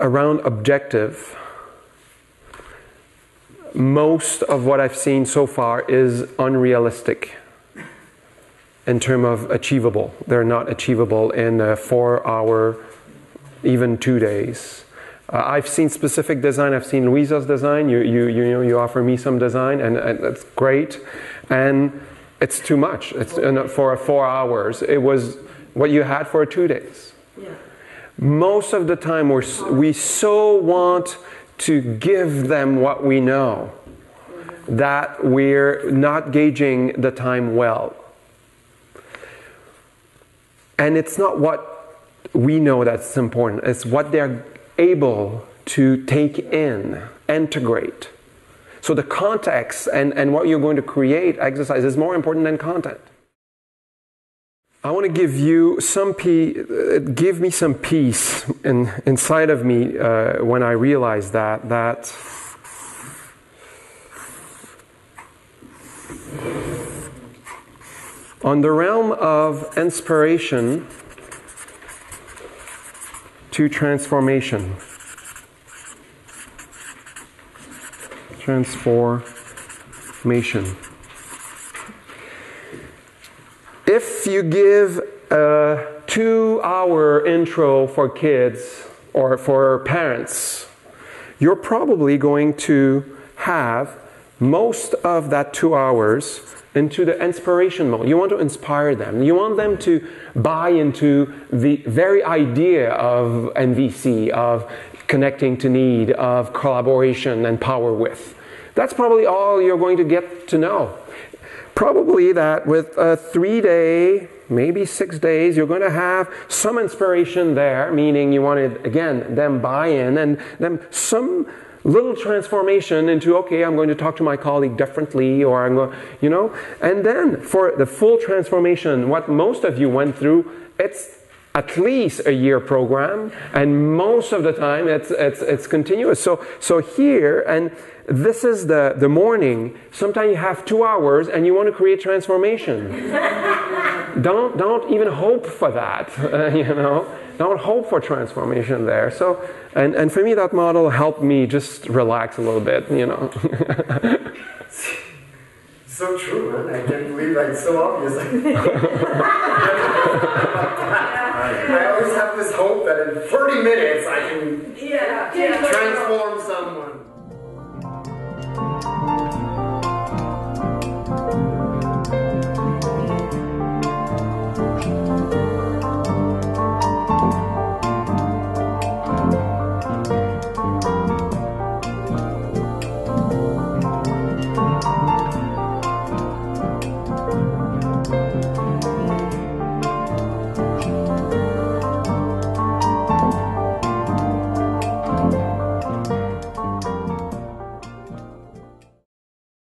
around objective, most of what I've seen so far is unrealistic in terms of achievable. They're not achievable in a four hour, even two days. Uh, I've seen specific design. I've seen Louisa's design. You, you, you, know, you offer me some design, and, and that's great. And it's too much. It's uh, for four hours. It was what you had for two days. Yeah. Most of the time, we're, we so want to give them what we know that we're not gauging the time well. And it's not what we know that's important, it's what they're able to take in, integrate. So the context and, and what you're going to create, exercise, is more important than content. I want to give you some peace, give me some peace in, inside of me uh, when I realize that, that on the realm of inspiration to transformation. Transformation. If you give uh, a two hour intro for kids or for parents, you're probably going to have most of that two hours into the inspiration mode. You want to inspire them. You want them to buy into the very idea of NVC, of connecting to need, of collaboration and power with. That's probably all you're going to get to know. Probably that with a three day, maybe six days, you're going to have some inspiration there, meaning you wanted, again, them buy in and them some little transformation into okay i'm going to talk to my colleague differently or i'm going you know? And then for the full transformation what most of you went through it's at least a year program and most of the time it's it's it's continuous so so here and this is the the morning sometimes you have two hours and you want to create transformation don't don't even hope for that uh, you know don't hope for transformation there so and, and for me, that model helped me just relax a little bit, you know. so true, man. I can't believe that. It's so obvious.